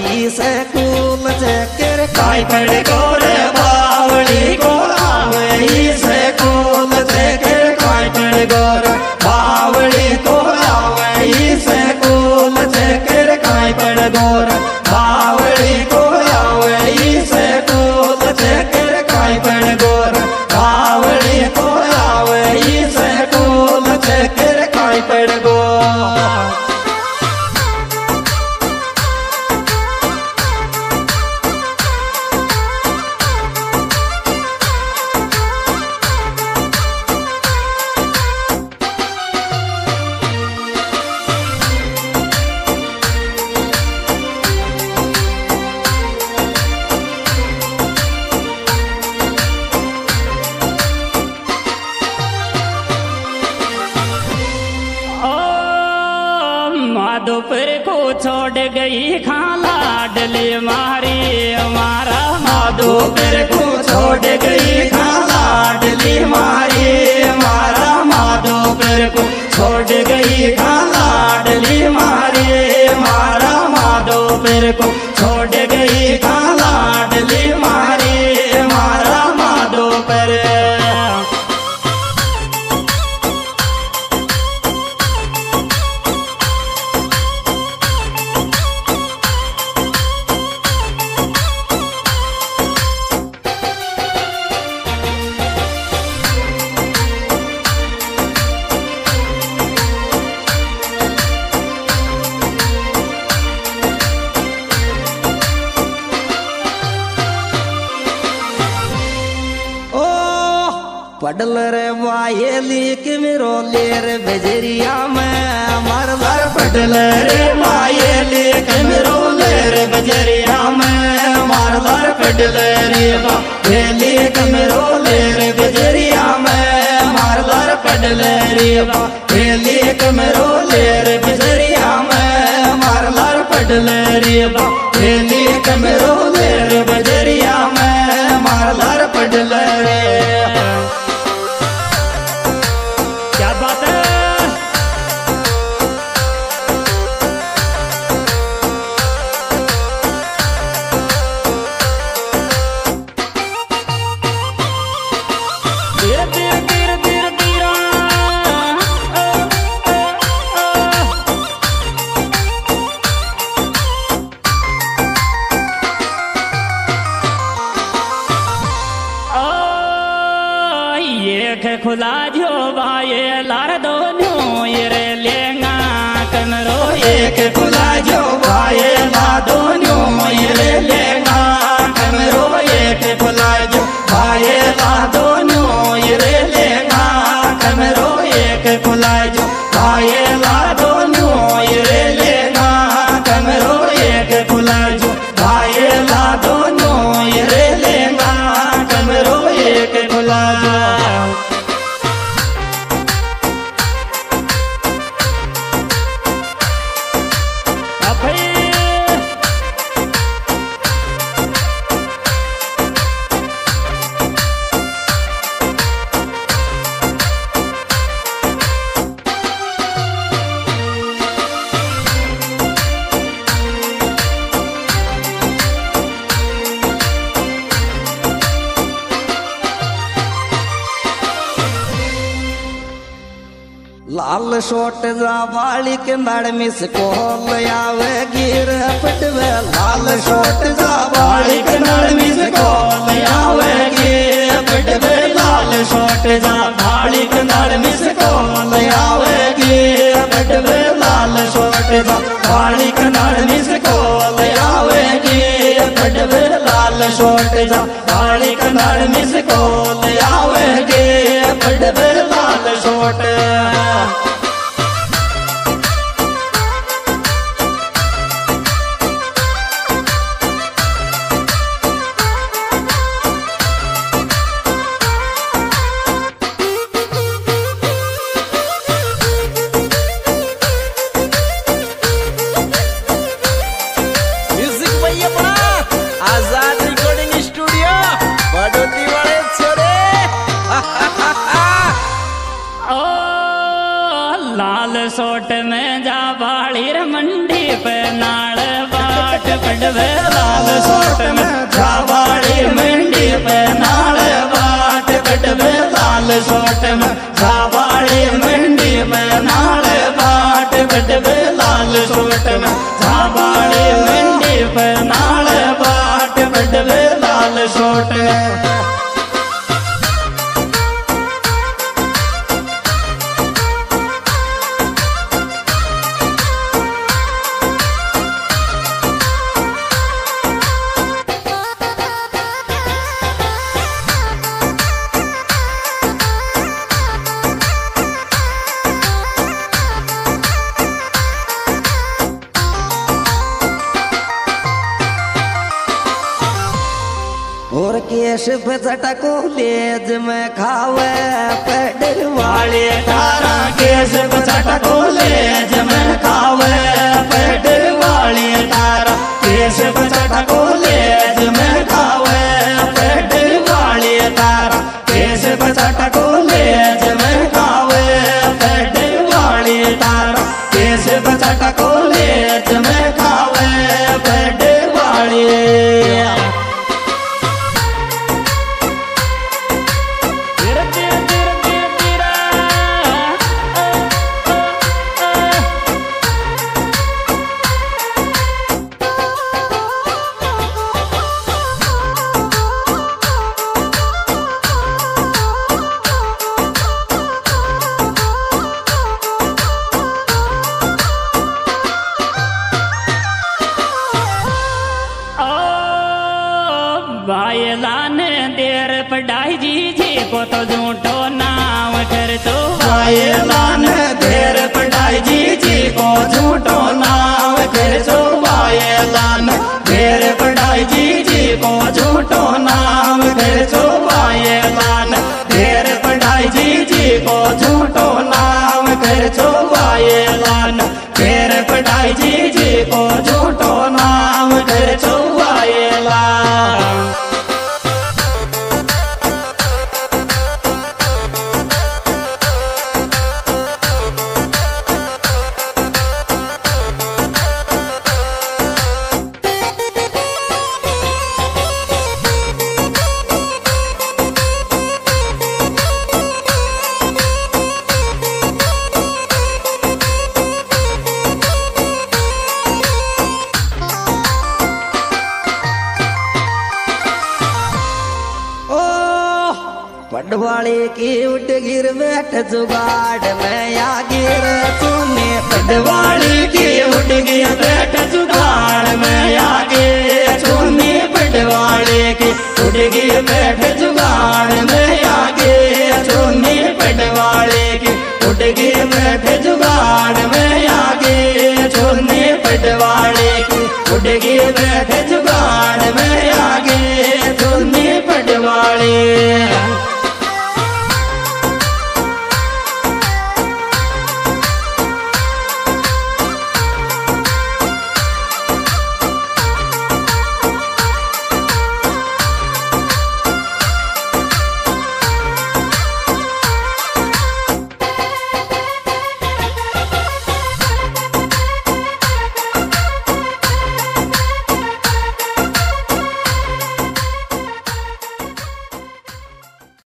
आवे से कूल चकर काई पड़ गोरे बावली को आवे इसे माधोपुर को छोड़ गई खाला डली मारी हमारा। माधोपुर को छोड़ गई खाला डली मारी मारा माधोपुर को छोड़ गई खाला डली मारी मारा माधोपुर को छोड़ गई खाला पडल रे वायली के मेरो लेर बजरिया में मरदर पडल रे वायली के मेरो लेर बजरिया में मरदर पडल रे वायली के मेरो लेर बजरिया में मरदर पडल रे वायली के मेरो लेर बजरिया में मरदर पडल रे एक खुला लाल शोट जा वाली के नड़ मिस कोल आवे, गिर पटवे। लाल शोट जा वाली के नड़ मिस कोल आवे, गिर पटवे। लाल शोट जा वाली के नड़ मिस कोल आवे, गिर पटवे। लाल शोट जा वाली के नड़ मिस शोट जा वाली के मिस कोल आवे गिर पटवे लाल शोट सोट में जा बाड़ी मंडी पे नाल बाट पड़वे लाल सोट में जा बाड़ी मंडी पे नाल बाट पड़वे लाल सोट में जा बाड़ी मंडी पे नाल बाट पड़वे लाल सोट में जा बाड़ी मंडी पे नाल बाट पड़वे लाल सोट में केश पे चटको लेज में खावे पेडर वाले। तारा केस चटको ले जमन खावे पेट वाले। तारा केस चटको ले जमन खावे पेट वाले। तारा केस चटको ले जमन खावे पेट वाले। तारा केस चटको ले जमन भाईला लान देर पढ़ाई जी जी को तो झूठो नाम कर तो भाईला लान देर पढ़ाई जी जी को झूठो नाम कर तो भाईला ने वाले की उठ गिर बैठ जुगाड़, मैं या गिर तूने पदवाड़ी की उठ गिर बैठ।